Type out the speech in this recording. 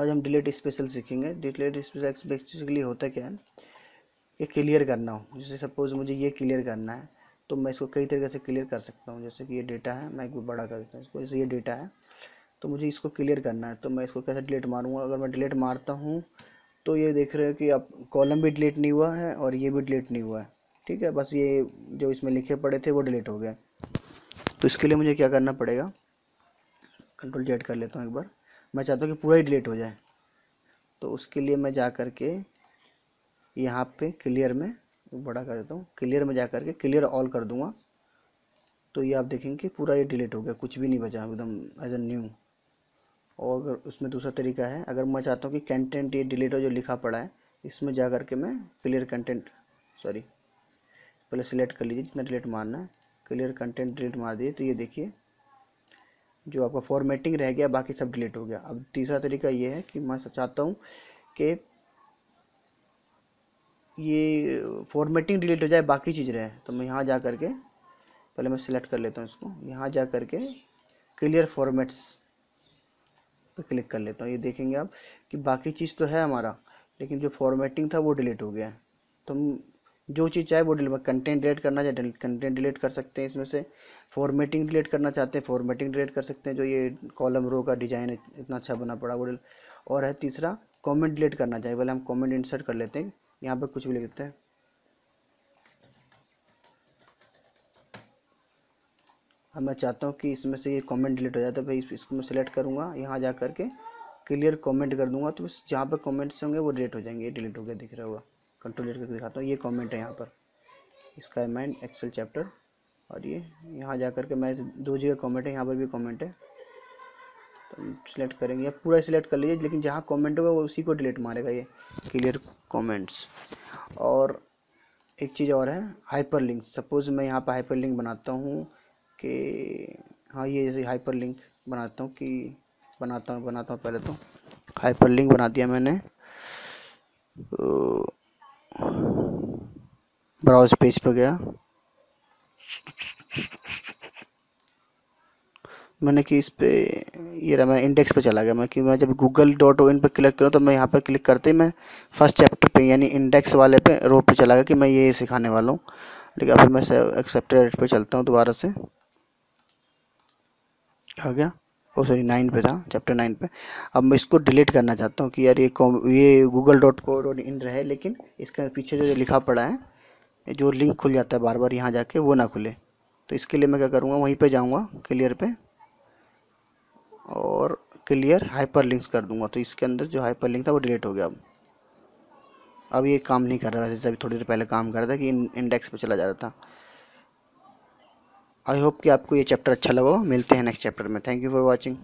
आज हम delete special सीखेंगे। डिलेट स्पेशल बेसिकली होता क्या है? कि क्लियर करना हो। जैसे सपोज़ मुझे ये क्लियर करना है तो मैं इसको कई तरीके से क्लियर कर सकता हूँ। जैसे कि ये डेटा है, मैं एक बड़ा कर देता हूँ इसको। जैसे ये डेटा है तो मुझे इसको क्लियर करना है। तो मैं इसको कैसे डिलीट मारूँगा? अगर मैं डिलीट मारता हूँ तो ये देख रहे हो कि अब कॉलम भी डिलीट नहीं हुआ है और ये भी डिलीट नहीं हुआ है। ठीक है? बस ये जो इसमें लिखे पड़े थे, वो डिलीट हो गए। तो इसके लिए मुझे क्या करना पड़ेगा? कंट्रोल जेड कर लेता हूँ एक बार। मैं चाहता हूँ कि पूरा ही डिलीट हो जाए। तो उसके लिए मैं जा कर के यहाँ पे क्लियर में बड़ा कर देता हूँ क्लियर में जा कर के क्लियर ऑल कर दूँगा। तो ये आप देखेंगे कि पूरा ये डिलीट हो गया, कुछ भी नहीं बचा, एकदम एज ए न्यू और अगर उसमें दूसरा तरीका है, अगर मैं चाहता हूँ कि कंटेंट ये डिलीट हो, जो लिखा पड़ा है, इसमें जा कर के मैं क्लियर कंटेंट सॉरी पहले सिलेक्ट कर लीजिए, जितना डिलीट मारना है क्लियर कंटेंट डिलीट मार दिए तो ये देखिए, जो आपका फॉर्मेटिंग रह गया, बाकी सब डिलीट हो गया। अब तीसरा तरीका ये है कि मैं चाहता हूँ कि ये फॉर्मेटिंग डिलीट हो जाए, बाकी चीज़ रहे। तो मैं यहाँ जा कर के पहले मैं सिलेक्ट कर लेता हूँ इसको। यहाँ जा कर के क्लियर फॉर्मेट्स पे क्लिक कर लेता हूँ। ये देखेंगे आप कि बाकी चीज़ तो है हमारा, लेकिन जो फॉर्मेटिंग था वो डिलीट हो गया तो हम जो चीज़ चाहे वो डिलीट कंटेंट डिलीट करना चाहे कंटेंट डिलीट कर सकते हैं इसमें से। फॉर्मेटिंग डिलीट करना चाहते हैं फॉर्मेटिंग डिलीट कर सकते हैं। जो ये कॉलम रो का डिज़ाइन इतना अच्छा बना पड़ा वो और है तीसरा कमेंट डिलीट करना चाहिए पहले हम कमेंट इंसर्ट कर लेते हैं। यहाँ पे कुछ भी लिख देते हैं। अब मैं चाहता हूँ कि इसमें से ये कमेंट डिलीट हो जाता है भाई इसको मैं सिलेक्ट करूँगा, यहाँ जा करके क्लियर कमेंट कर दूँगा तो जहाँ पे कमेंट्स होंगे वो डिलीट हो जाएँगे, ये डिलीट हो गया, दिख रहा होगा। कंट्रोल लेट करके दिखाता हूँ, ये कमेंट है यहाँ पर। इसका माइंड एक्सेल चैप्टर और ये यहाँ जा कर के मैं दो जगह कमेंट है, यहाँ पर भी कमेंट है। तो सिलेक्ट करेंगे या पूरा सिलेक्ट कर लीजिए, लेकिन जहाँ कमेंट होगा वो उसी को डिलीट मारेगा ये क्लियर कमेंट्स और एक चीज़ और है हाइपर लिंक सपोज़ मैं यहाँ पर हाइपर लिंक बनाता हूँ कि हाँ ये जैसे हाइपर लिंक बनाता हूँ कि, बनाता हूँ बनाता हूँ पहले तो. हाइपर लिंक बना दिया मैंने. ब्राउज पेज पर गया. मैंने कि इस पर ये रहा, मैं इंडेक्स पे चला गया। मैं कि मैं जब गूगल डॉट ओ इन पर क्लिक करूँ तो मैं यहाँ पर क्लिक करते ही मैं फ़र्स्ट चैप्टर पे, यानी इंडेक्स वाले पे रो पे चला गया कि मैं ये सिखाने वाला हूँ। लेकिन फिर मैं एक्सेप्टेड पे चलता हूँ दोबारा से। आ गया। ओ सॉरी नाइन पे था चैप्टर नाइन पे। अब मैं इसको डिलीट करना चाहता हूँ कि यार ये ये Google dot co dot in रहे, लेकिन इसका पीछे जो लिखा पड़ा है, जो लिंक खुल जाता है बार बार यहाँ जाके, वो ना खुले। तो इसके लिए मैं क्या करूँगा, वहीं पे जाऊँगा क्लियर पे। और क्लियर हाइपर लिंक्स कर दूँगा। तो इसके अंदर जो हाइपर लिंक था वो डिलीट हो गया अब। अब ये काम नहीं कर रहा वैसे अभी थोड़ी देर पहले काम कर रहा था कि इन इंडेक्स पे चला जा रहा था। आई होप कि आपको ये चैप्टर अच्छा लगा मिलते हैं नेक्स्ट चैप्टर में। Thank you for watching